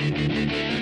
Música